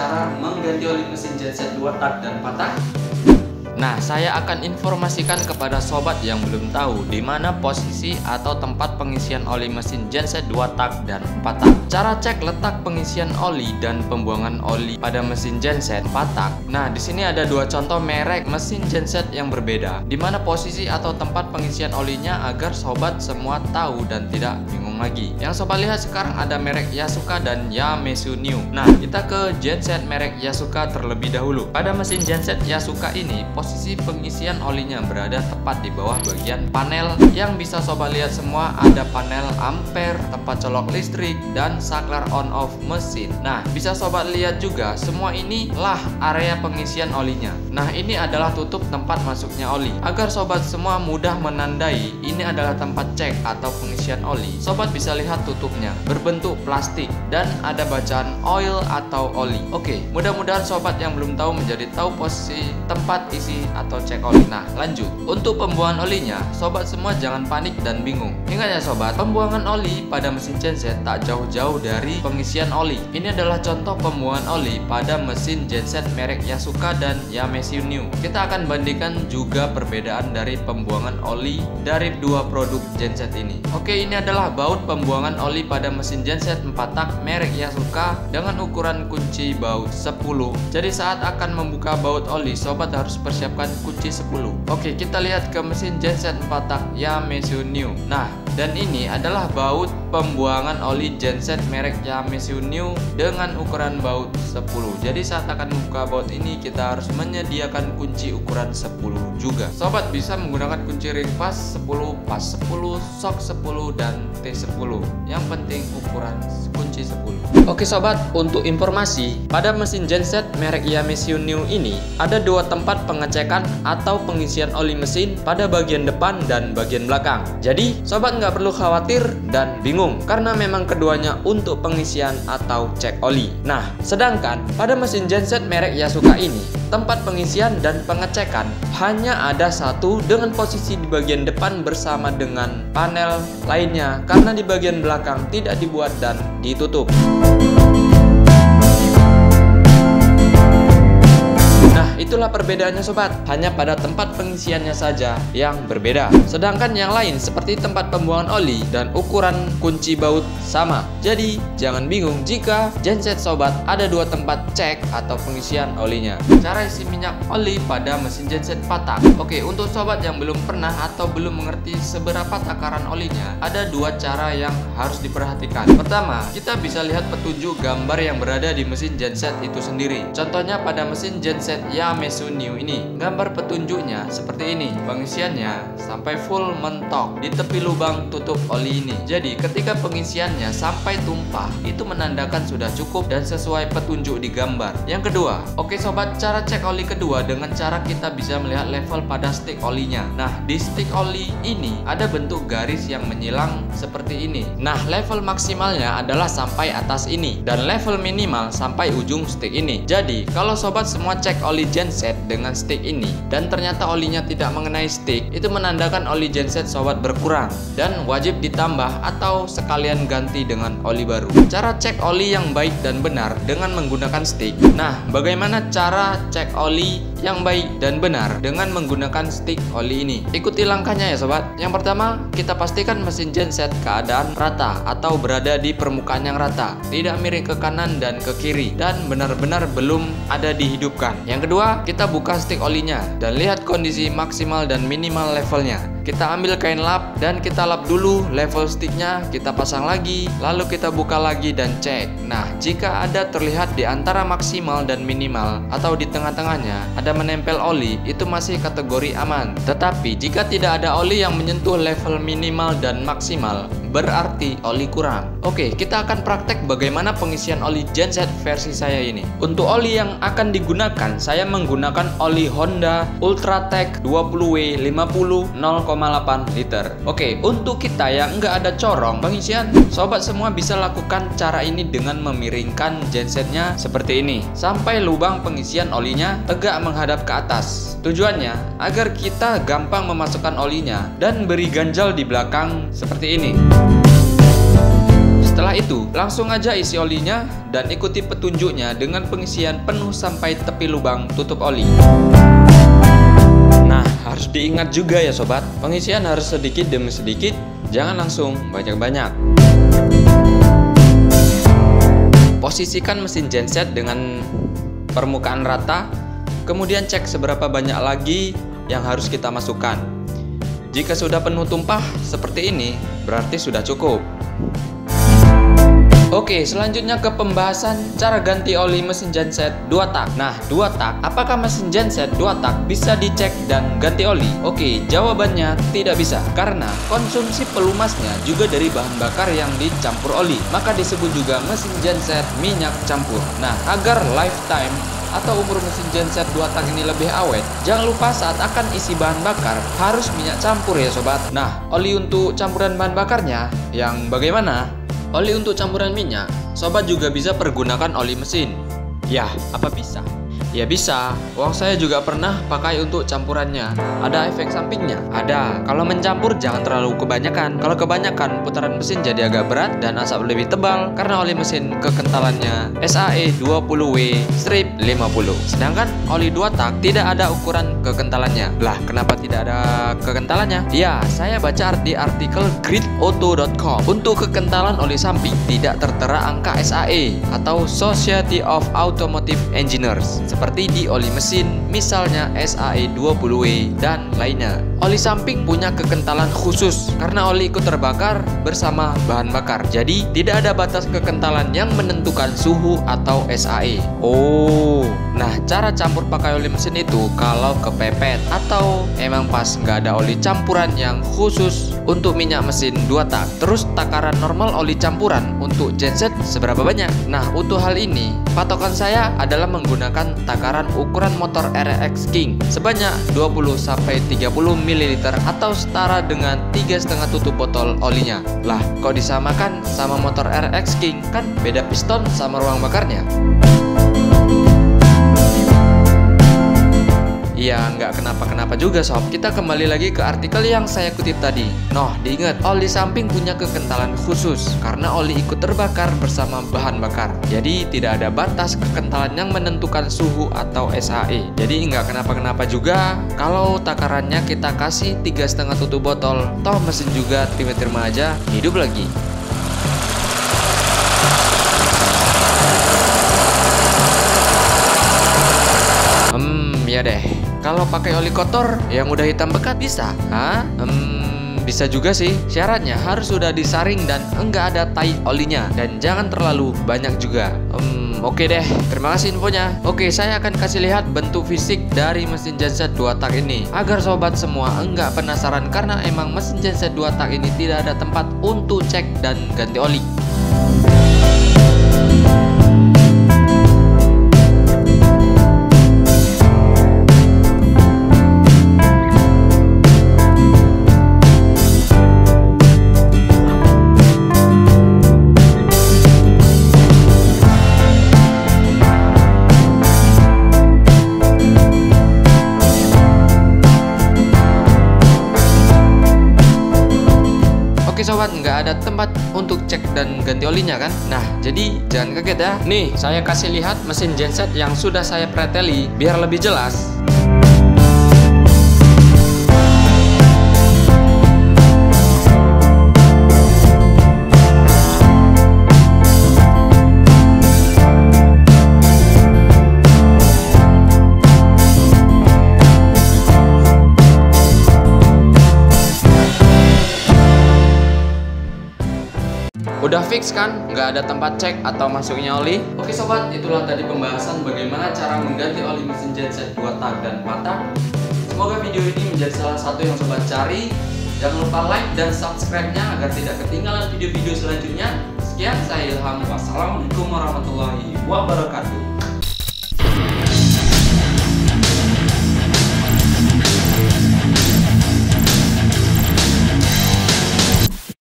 cara mengganti oli mesin genset 2 tak dan 4 tak? Nah, saya akan informasikan kepada sobat yang belum tahu di mana posisi atau tempat pengisian oli mesin genset 2 tak dan 4 tak. Cara cek letak pengisian oli dan pembuangan oli pada mesin genset 4 tak. Nah, di sini ada dua contoh merek mesin genset yang berbeda. Di mana posisi atau tempat pengisian olinya agar sobat semua tahu dan tidak bingung lagi. Yang sobat lihat sekarang ada merek Yasuka dan Yamesu New. Nah, kita ke genset merek Yasuka terlebih dahulu. Pada mesin genset Yasuka ini, posisi pengisian olinya berada tepat di bawah bagian panel yang bisa sobat lihat semua ada panel ampere, tempat colok listrik, dan saklar on off mesin. Nah, bisa sobat lihat juga semua ini lah area pengisian olinya. Nah, ini adalah tutup tempat masuknya oli. Agar sobat semua mudah menandai ini adalah tempat cek atau pengisian oli. Sobat bisa lihat tutupnya berbentuk plastik dan ada bacaan oil atau oli. Oke, mudah-mudahan sobat yang belum tahu menjadi tahu posisi tempat isi atau cek oli. Nah, lanjut. Untuk pembuangan olinya, sobat semua jangan panik dan bingung. Ingat ya sobat, pembuangan oli pada mesin genset tak jauh-jauh dari pengisian oli. Ini adalah contoh pembuangan oli pada mesin genset merek Yasuka dan Yamesu New. Kita akan bandingkan juga perbedaan dari pembuangan oli dari dua produk genset ini. Oke, ini adalah baut pembuangan oli pada mesin genset 4 tak merek Yasuka dengan ukuran kunci baut 10. Jadi saat akan membuka baut oli, sobat harus persiapkan siapkan kunci 10 Oke kita lihat ke mesin genset 4 tak Yamesu New Nah dan ini adalah baut pembuangan oli genset merek Yamesu New dengan ukuran baut 10 Jadi saat akan membuka baut ini kita harus menyediakan kunci ukuran 10 juga. Sobat bisa menggunakan kunci ring pas 10, pas 10, sok 10, dan T10 Yang penting ukuran kunci 10 Oke sobat, untuk informasi Pada mesin genset merek Yamesu New ini Ada dua tempat pengecekan atau pengisian oli mesin pada bagian depan dan bagian belakang. Jadi sobat nggak perlu khawatir dan bingung karena memang keduanya untuk pengisian atau cek oli. Nah, sedangkan pada mesin genset merek Yasuka ini, tempat pengisian dan pengecekan hanya ada satu dengan posisi di bagian depan bersama dengan panel lainnya karena di bagian belakang tidak dibuat dan ditutup. Itulah perbedaannya sobat, hanya pada tempat pengisiannya saja yang berbeda. Sedangkan yang lain seperti tempat pembuangan oli dan ukuran kunci baut sama. Jadi jangan bingung jika genset sobat ada dua tempat cek atau pengisian olinya. Cara isi minyak oli pada mesin genset patah. Oke, untuk sobat yang belum pernah atau belum mengerti seberapa takaran olinya, ada dua cara yang harus diperhatikan. Pertama, kita bisa lihat petunjuk gambar yang berada di mesin genset itu sendiri. Contohnya pada mesin genset yang Yamesu New ini. Gambar petunjuknya seperti ini. Pengisiannya sampai full mentok di tepi lubang tutup oli ini. Jadi ketika pengisiannya sampai tumpah, itu menandakan sudah cukup dan sesuai petunjuk di gambar. Yang kedua, oke sobat, cara cek oli kedua dengan cara kita bisa melihat level pada stick olinya. Nah, di stick oli ini ada bentuk garis yang menyilang seperti ini. Nah, level maksimalnya adalah sampai atas ini dan level minimal sampai ujung stick ini. Jadi, kalau sobat semua cek oli genset dengan stick ini dan ternyata olinya tidak mengenai stick, itu menandakan oli genset sobat berkurang dan wajib ditambah atau sekalian ganti dengan oli baru. Cara cek oli yang baik dan benar dengan menggunakan stick. Nah, bagaimana cara cek oli yang baik dan benar dengan menggunakan stick oli ini. Ikuti langkahnya ya sobat. Yang pertama, kita pastikan mesin genset keadaan rata atau berada di permukaan yang rata, tidak miring ke kanan dan ke kiri dan benar-benar belum ada dihidupkan. Yang kedua, kita buka stick olinya dan lihat kondisi maksimal dan minimal levelnya. Kita ambil kain lap dan kita lap dulu level sticknya, kita pasang lagi, lalu kita buka lagi dan cek. Nah, jika ada terlihat di antara maksimal dan minimal atau di tengah-tengahnya ada menempel oli, itu masih kategori aman. Tetapi jika tidak ada oli yang menyentuh level minimal dan maksimal, berarti oli kurang. Oke, kita akan praktek bagaimana pengisian oli genset versi saya ini. Untuk oli yang akan digunakan, saya menggunakan oli Honda Ultratech 20W 50 0,8 liter. Oke, untuk kita yang nggak ada corong pengisian, sobat semua bisa lakukan cara ini dengan memiringkan gensetnya seperti ini sampai lubang pengisian olinya tegak menghadap ke atas. Tujuannya agar kita gampang memasukkan olinya dan beri ganjal di belakang seperti ini. Setelah itu, langsung aja isi olinya dan ikuti petunjuknya dengan pengisian penuh sampai tepi lubang tutup oli. Harus diingat juga ya sobat, pengisian harus sedikit demi sedikit, jangan langsung banyak-banyak. Posisikan mesin genset dengan permukaan rata, kemudian cek seberapa banyak lagi yang harus kita masukkan. Jika sudah penuh tumpah seperti ini, berarti sudah cukup. Oke, selanjutnya ke pembahasan cara ganti oli mesin genset 2 tak. Nah, 2 tak, apakah mesin genset 2 tak bisa dicek dan ganti oli? Oke, jawabannya tidak bisa karena konsumsi pelumasnya juga dari bahan bakar yang dicampur oli. Maka disebut juga mesin genset minyak campur. Nah, agar lifetime atau umur mesin genset 2 tak ini lebih awet, jangan lupa saat akan isi bahan bakar harus minyak campur ya sobat. Nah, oli untuk campuran bahan bakarnya yang bagaimana? Oli untuk campuran minyak, sobat juga bisa pergunakan oli mesin. Ya, apa bisa? Ya bisa, uang saya juga pernah pakai untuk campurannya. Ada efek sampingnya? Ada. Kalau mencampur jangan terlalu kebanyakan. Kalau kebanyakan, putaran mesin jadi agak berat dan asap lebih tebal karena oli mesin kekentalannya SAE 20W strip 50. Sedangkan oli 2 tak tidak ada ukuran kekentalannya. Lah, kenapa tidak ada kekentalannya? Ya, saya baca di artikel gridauto.com. Untuk kekentalan oli samping tidak tertera angka SAE atau Society of Automotive Engineers seperti di oli mesin, misalnya SAE 20W dan lainnya. Oli samping punya kekentalan khusus karena oli ikut terbakar bersama bahan bakar. Jadi tidak ada batas kekentalan yang menentukan suhu atau SAE. Oh, nah cara campur pakai oli mesin itu kalau kepepet atau emang pas nggak ada oli campuran yang khusus untuk minyak mesin 2 tak. Terus takaran normal oli campuran untuk genset seberapa banyak? Nah untuk hal ini patokan saya adalah menggunakan takaran ukuran motor RX King sebanyak 20-30 ml atau setara dengan 3,5 tutup botol olinya. Lah, kok disamakan sama motor RX King? Kan beda piston sama ruang bakarnya. Iya, nggak kenapa-kenapa juga sob. Kita kembali lagi ke artikel yang saya kutip tadi. Noh, diingat, oli samping punya kekentalan khusus karena oli ikut terbakar bersama bahan bakar. Jadi tidak ada batas kekentalan yang menentukan suhu atau SAE. Jadi nggak kenapa-kenapa juga kalau takarannya kita kasih tiga setengah tutup botol. Toh mesin juga terima-terima aja hidup lagi. Hmm, ya deh. Kalau pakai oli kotor yang udah hitam pekat bisa? Hah? Hmm, bisa juga sih. Syaratnya harus sudah disaring dan enggak ada tai olinya dan jangan terlalu banyak juga. Hmm, oke deh. Terima kasih infonya. Oke, saya akan kasih lihat bentuk fisik dari mesin genset 2 tak ini agar sobat semua enggak penasaran karena emang mesin genset 2 tak ini tidak ada tempat untuk cek dan ganti oli. Ada tempat untuk cek dan ganti olinya kan? Nah, jadi jangan kaget ya. Nih, saya kasih lihat mesin genset yang sudah saya preteli biar lebih jelas. Udah fix kan? Nggak ada tempat cek atau masuknya oli? Oke sobat, itulah tadi pembahasan bagaimana cara mengganti oli mesin genset 2 tak dan 4 tak. Semoga video ini menjadi salah satu yang sobat cari. Jangan lupa like dan subscribe-nya agar tidak ketinggalan video-video selanjutnya. Sekian, saya Ilham. Wassalamualaikum warahmatullahi wabarakatuh.